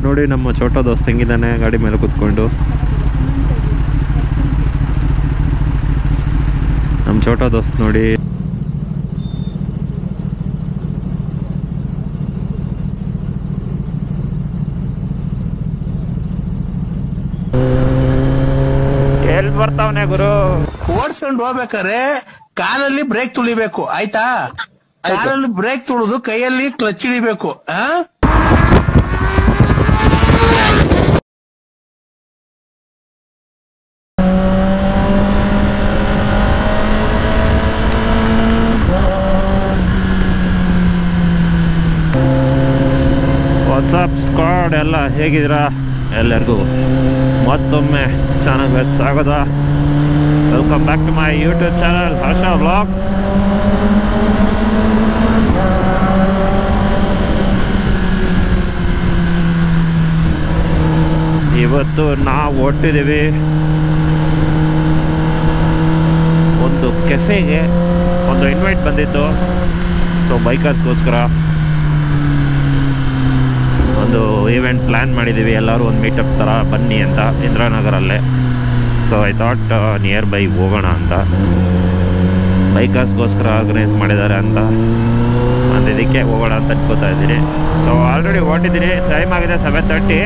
ನೋಡಿ ನಮ್ಮ ಛೋಟ ದೋಸ್ತ್ ಹೆಂಗಿದ್ದಾನೆ ಗಾಡಿ ಮೇಲೆ ಕೂತ್ಕೊಂಡು. ನಮ್ಮ ಛೋಟ ದೋಸ್ತ್ ನೋಡಿ. ಎಲ್ ಬರ್ತಾವನೆ ಗುರು. ಓಡಿಸ್ಕೊಂಡು ಹೋಗ್ಬೇಕಾರೆ ಕಾಲಲ್ಲಿ ಬ್ರೇಕ್ ತುಳಿಬೇಕು ಆಯ್ತಾ? ಕಾಲಲ್ಲಿ ಬ್ರೇಕ್ ತುಳಿದು ಕೈಯಲ್ಲಿ ಕ್ಲಚ್ ಇಳಿಬೇಕು ಆ? ವಾಟ್ಸಪ್ ಸ್ಕ್ವಾಡ್ ಎಲ್ಲ ಹೇಗಿದ್ದೀರಾ? ಎಲ್ಲರಿಗೂ ಮತ್ತೊಮ್ಮೆ ಚಾನಲ್ಗೆ ಸ್ವಾಗತ. Welcome back to my YouTube channel Harsha vlogs ಇವತ್ತು ನಾವು ಹೊಟ್ಟಿದ್ದೀವಿ ಒಂದು ಕೆಫೆಗೆ ಒಂದು ಇನ್ವೈಟ್ ಬಂದಿತ್ತು. ಸೊ ಬೈಕರ್ಸ್ಗೋಸ್ಕರ ಒಂದು ಈವೆಂಟ್ ಪ್ಲ್ಯಾನ್ ಮಾಡಿದ್ದೀವಿ ಎಲ್ಲರೂ ಒಂದು ಮೀಟಪ್ ಥರ ಬನ್ನಿ ಅಂತ ಇಂದ್ರಾನಗರಲ್ಲೇ. So I thought near by ಹೋಗೋಣ ಅಂತ. ಬೈಕರ್ಸ್ಗೋಸ್ಕರ ಆರ್ಗನೈಸ್ ಮಾಡಿದ್ದಾರೆ ಅಂತ. ಅಂದಿದ್ದಕ್ಕೆ ಹೋಗೋಣ ಅಂತ ಅನ್ಕೋತಾ ಇದ್ದೀನಿ. ಸೊ ಆಲ್ರೆಡಿ ಹೊರಟಿದ್ದೀನಿ. ಟೈಮ್ ಆಗಿದೆ seven thirty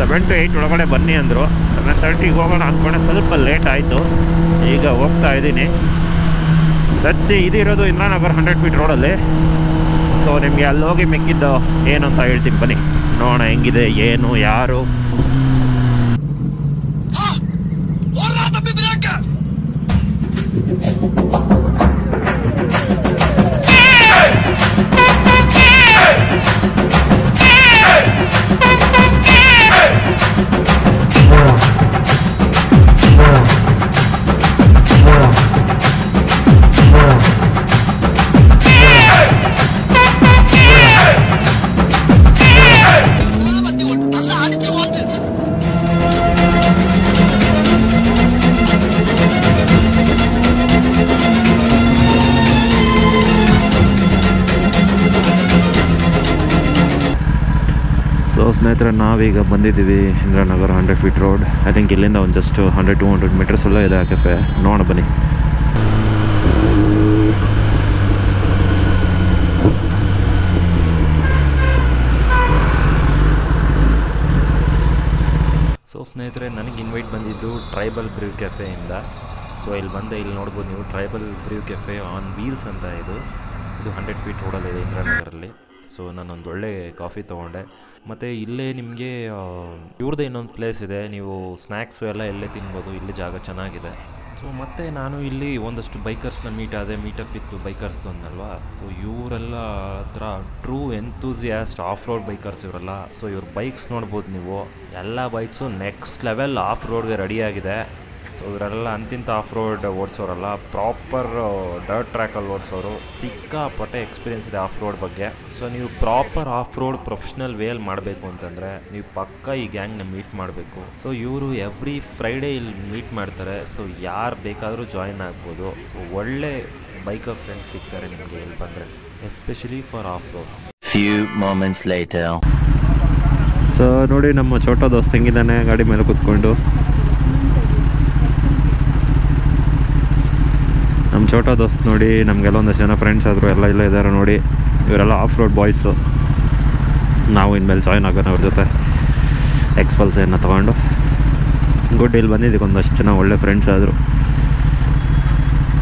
seven to eight ಒಳಗಡೆ ಬನ್ನಿ ಅಂದರು. ಸೆವೆನ್ ತರ್ಟಿಗೆ ಹೋಗೋಣ ಅಂದ್ಕೊಂಡೆ ಸ್ವಲ್ಪ ಲೇಟ್ ಆಯಿತು. ಈಗ ಹೋಗ್ತಾ ಇದ್ದೀನಿ. ರತ್ಸಿ ಇದಿರೋದು ಇಂದ್ರಾನಗರ್ ಹಂಡ್ರೆಡ್ ಫೀಟ್ ರೋಡಲ್ಲಿ ಸೊ ನಿಮಗೆ ಅಲ್ಲಿ ಹೋಗಿ ಮಿಕ್ಕಿದ್ದು ಏನು ಅಂತ ಹೇಳ್ತೀನಿ ಬನ್ನಿ. ನೋಡೋಣ ಹೆಂಗಿದೆ ಏನು ಯಾರು? ಸ್ನೇಹಿತರೆ, ನಾವೀಗ ಬಂದಿದ್ದೀವಿ Indiranagar hundred feet road. I think ಇಲ್ಲಿಂದ ಒಂದು just hundred to hundred metres ಎಲ್ಲ ಇದೆ ಆ ಕೆಫೆ ನೋಡೋಣ, ಬನ್ನಿ. ಸೊ ಸ್ನೇಹಿತರೆ, ನನಗೆ ಇನ್ವೈಟ್ ಬಂದಿದ್ದು ಟ್ರೈಬಲ್ ಬ್ರೀವ್ ಕೆಫೆಯಿಂದ ಸೊ ಇಲ್ಲಿ ಬಂದೆ ಇಲ್ಲಿ ನೋಡ್ಬೋದು ನೀವು tribal brew cafe on wheels ಅಂತ ಇದು. ಇದು ಹಂಡ್ರೆಡ್ ಫೀಟ್ ರೋಡಲ್ಲಿದೆ ಇಂದಿರಾನಗರಲ್ಲಿ. ಸೊ ನಾನೊಂದು ಒಳ್ಳೆ ಕಾಫಿ ತೊಗೊಂಡೆ. ಮತ್ತು ಇಲ್ಲೇ ನಿಮಗೆ ಇವ್ರದ್ದು ಇನ್ನೊಂದು ಪ್ಲೇಸ್ ಇದೆ. ನೀವು ಸ್ನ್ಯಾಕ್ಸು ಎಲ್ಲ ಎಲ್ಲೇ ತಿನ್ಬೋದು. ಇಲ್ಲಿ ಜಾಗ ಚೆನ್ನಾಗಿದೆ. ಸೊ ಮತ್ತು ನಾನು ಇಲ್ಲಿ ಒಂದಷ್ಟು ಬೈಕರ್ಸ್ನ ಮೀಟ್ ಆದೆ. ಮೀಟಪ್ ಇತ್ತು ಬೈಕರ್ಸ್ದು ಅಂದಲ್ವಾ ಸೊ ಇವರೆಲ್ಲ ಹತ್ರ true enthusiast off road bikers ಇವರೆಲ್ಲ. ಸೊ ಇವ್ರ ಬೈಕ್ಸ್ ನೋಡ್ಬೋದು ನೀವು. ಎಲ್ಲ ಬೈಕ್ಸು ನೆಕ್ಸ್ಟ್ ಲೆವೆಲ್ ಆಫ್ ರೋಡ್ಗೆ ರೆಡಿಯಾಗಿದೆ ಸೊ ಇವರೆಲ್ಲ ಅಂತಿಂತ ಆಫ್ ರೋಡ್ ಓಡಿಸೋರಲ್ಲ ಪ್ರಾಪರ್ ಡರ್ಟ್ ಟ್ರ್ಯಾಕಲ್ಲಿ ಓಡಿಸೋರು ಸಿಕ್ಕಾಪಟ್ಟೆ ಎಕ್ಸ್ಪೀರಿಯನ್ಸ್ ಇದೆ ಆಫ್ ರೋಡ್ ಬಗ್ಗೆ. ಸೊ ನೀವು ಪ್ರಾಪರ್ ಆಫ್ ರೋಡ್ ಪ್ರೊಫೆಷ್ನಲ್ ವೇಲ್ ಮಾಡಬೇಕು ಅಂತಂದರೆ ನೀವು ಪಕ್ಕ ಈ ಗ್ಯಾಂಗ್ನ ಮೀಟ್ ಮಾಡಬೇಕು. ಸೊ ಇವರು ಎವ್ರಿ ಫ್ರೈಡೇ ಇಲ್ಲಿ ಮೀಟ್ ಮಾಡ್ತಾರೆ. ಸೊ ಯಾರು ಬೇಕಾದರೂ ಜಾಯಿನ್ ಆಗ್ಬೋದು. ಒಳ್ಳೆ ಬೈಕರ್ ಫ್ರೆಂಡ್ಸ್ ಸಿಗ್ತಾರೆ ನಿಮಗೆ ಇಲ್ಲಿ ಬಂದರೆ especially for off road few moments light so ನೋಡಿ ನಮ್ಮ ಚೋಟ ದೋಸ್ತ ಹೆಂಗಿದ್ದಾನೆ ಗಾಡಿ ಮೇಲೆ ಕೂತ್ಕೊಂಡು. ಛೋಟ ದೋಸ್ತ್ ನೋಡಿ, ನಮಗೆಲ್ಲ ಒಂದಷ್ಟು ಜನ ಫ್ರೆಂಡ್ಸ್ ಆದರು, ಎಲ್ಲ ಇಲ್ಲ ಇದ್ದಾರೆ ನೋಡಿ. ಇವರೆಲ್ಲ ಆಫ್ ರೋಡ್ ಬಾಯ್ಸು ನಾವು ಇನ್ಮೇಲೆ ಜಾಯ್ನ್ ಆಗೋಣ ಅವ್ರ ಜೊತೆ. ಎಕ್ಸ್ಪಲ್ಸ್ ಏನ ತೊಗೊಂಡು. ಗುಡ್ ಇಲ್ಲಿ ಬಂದಿದ್ದಕ್ಕೆ ಒಂದಷ್ಟು ಜನ ಒಳ್ಳೆ ಫ್ರೆಂಡ್ಸ್ ಆದರು.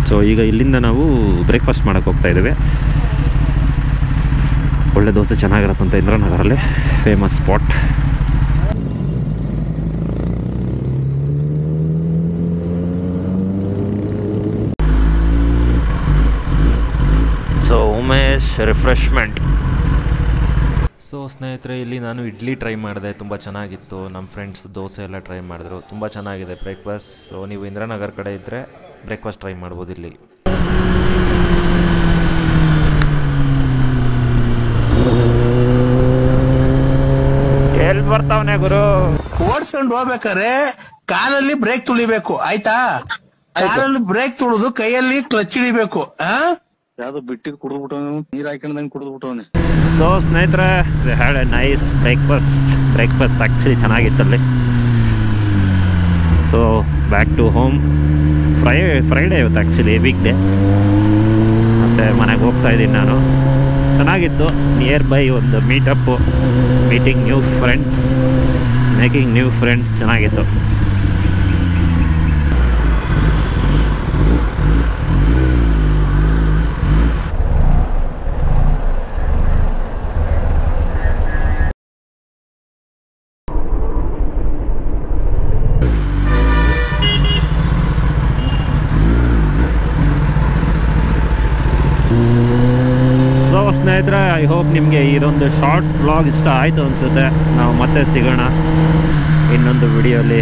ಸೊ ಈಗ ಇಲ್ಲಿಂದ ನಾವು ಬ್ರೇಕ್ಫಾಸ್ಟ್ ಮಾಡೋಕೆ ಹೋಗ್ತಾ ಇದ್ದೀವಿ. ಒಳ್ಳೆ ದೋಸೆ ಚೆನ್ನಾಗಿರತ್ತಂತ ಇಂದ್ರನಗರಲ್ಲಿ. Famous spot so Umesh refreshment so ಸ್ನೇಹಿತರೆ ಇಲ್ಲಿ ನಾನು ಇಡ್ಲಿ ಟ್ರೈ ಮಾಡಿದೆ. ತುಂಬ ಚೆನ್ನಾಗಿತ್ತು. ನಮ್ಮ ಫ್ರೆಂಡ್ಸ್ ದೋಸೆ ಎಲ್ಲ ಟ್ರೈ ಮಾಡಿದ್ರು. ತುಂಬ ಚೆನ್ನಾಗಿದೆ ಬ್ರೇಕ್ಫಾಸ್ಟ್ ಸೊ ನೀವು ಇಂದಿರಾನಗರ್ ಕಡೆ ಇದ್ದರೆ ಬ್ರೇಕ್ಫಾಸ್ಟ್ ಟ್ರೈ ಮಾಡ್ಬೋದು ಇಲ್ಲಿ. ಎಲ್ಲಿ ಬರ್ತಾವನೆ ಗುರು. ಓಡಿಸ್ಕೊಂಡು ಹೋಗ್ಬೇಕಾರೆ ಕಾಲಲ್ಲಿ ಬ್ರೇಕ್ ತುಳಿಬೇಕು. ಆಯ್ತಾ? ಕಾಲಲ್ಲಿ ಬ್ರೇಕ್ ತುಳಿದು ಕೈಯಲ್ಲಿ ಕ್ಲಚ್ ಇಳಿಬೇಕು ಆ ಯಾವ್ದೋ ಕುಡಿದು ಕುಡಿದ್ಬಿಟ್ಟವನು, ನೀರ್ ಕುಡಿದು ಕುಡಿದ್ಬಿಟ್ಟವನೆ. ಸೊ ಸ್ನೇಹಿತರೆ had a nice breakfast breakfast actually ಚೆನ್ನಾಗಿತ್ತಲ್ಲಿ. So back to home fri Friday ಇವತ್ತು ಆ್ಯಕ್ಚುಲಿ ವೀಕ್ ಡೇ ಮತ್ತು ಮನೆಗೆ ಹೋಗ್ತಾ ಇದ್ದೀನಿ ನಾನು. ಚೆನ್ನಾಗಿತ್ತು. ನಿಯರ್ ಬೈ ಒಂದು meetup meeting new friends making new friends ಚೆನ್ನಾಗಿತ್ತು ಸೊ ಸ್ನೇಹಿತರೆ ಐ ಹೋಪ್ ನಿಮಗೆ ಇದೊಂದು ಶಾರ್ಟ್ ಬ್ಲಾಗ್ ಇಷ್ಟ ಆಯಿತು ಅನಿಸುತ್ತೆ. ನಾವು ಮತ್ತೆ ಸಿಗೋಣ ಇನ್ನೊಂದು ವಿಡಿಯೋಲಿ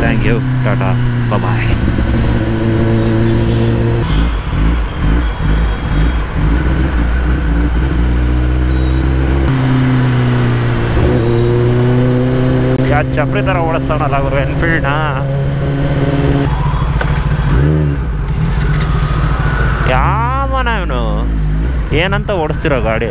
ಥ್ಯಾಂಕ್ ಯು ಟಾಟಾ ಬಾಯ್ ಅವರು ಇವನು? ಏನಂತ ಓಡಿಸ್ತಿರೋ ಗಾಡಿ?